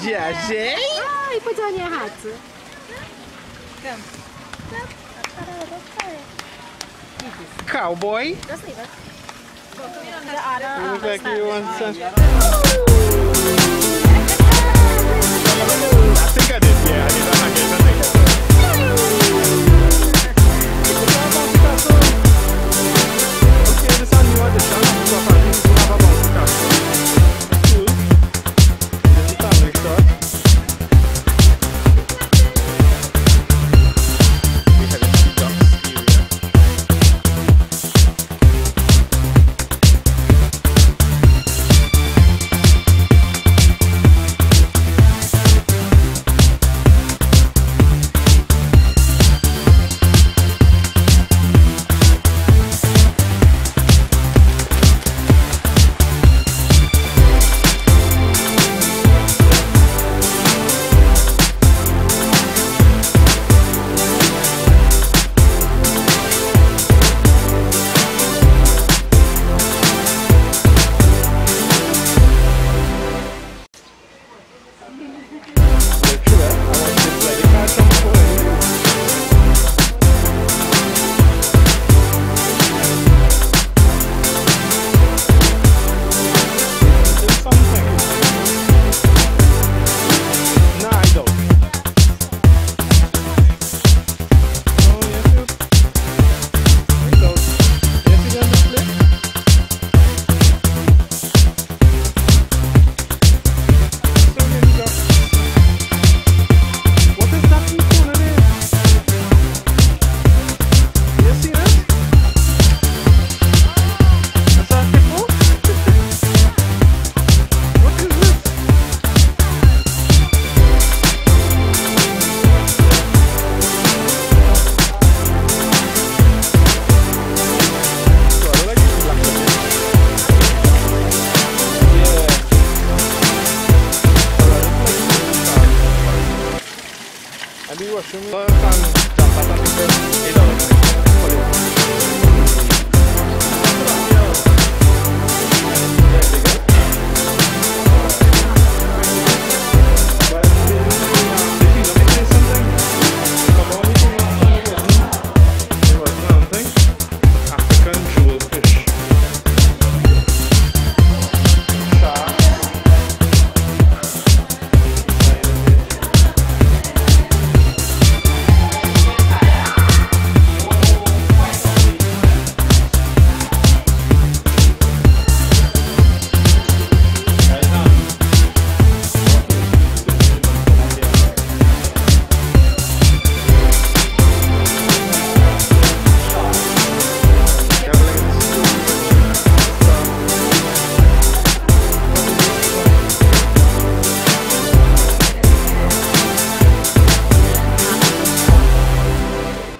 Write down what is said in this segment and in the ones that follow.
Gdzie dzień? Oj, podzielnie hacy. Cowboy? Looks like you want some.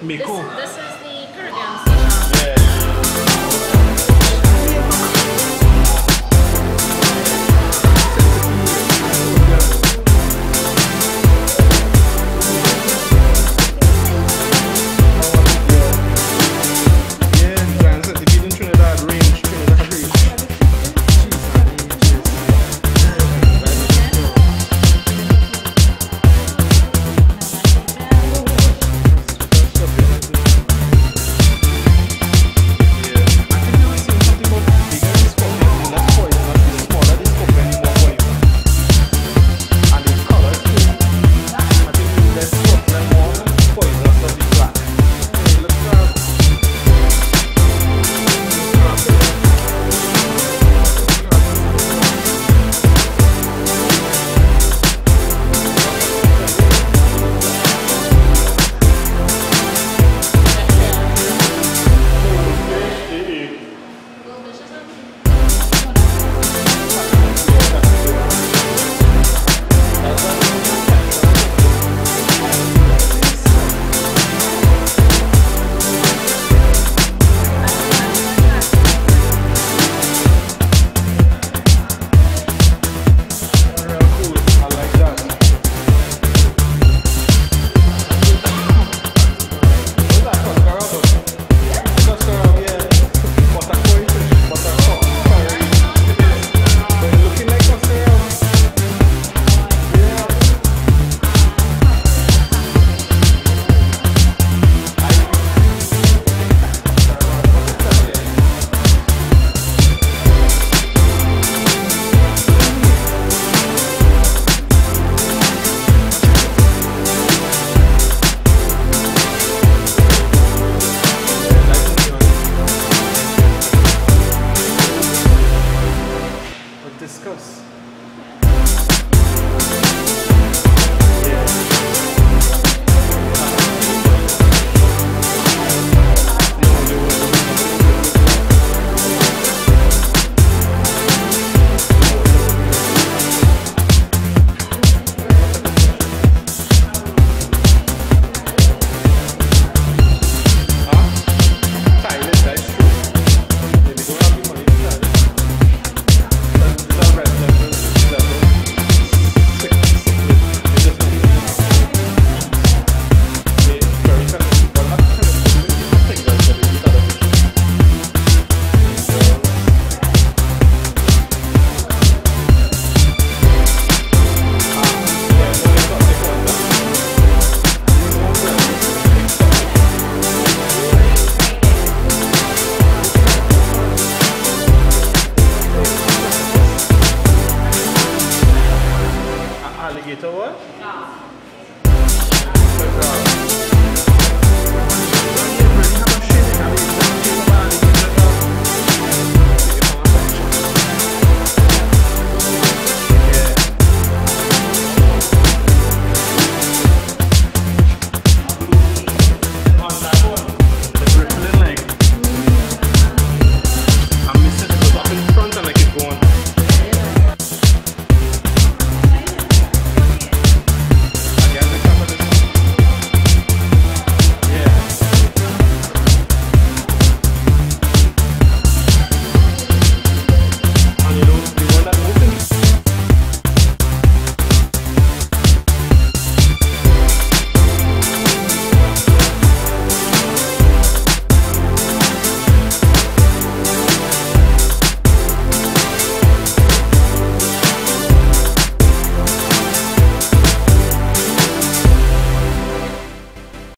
米酷。discuss.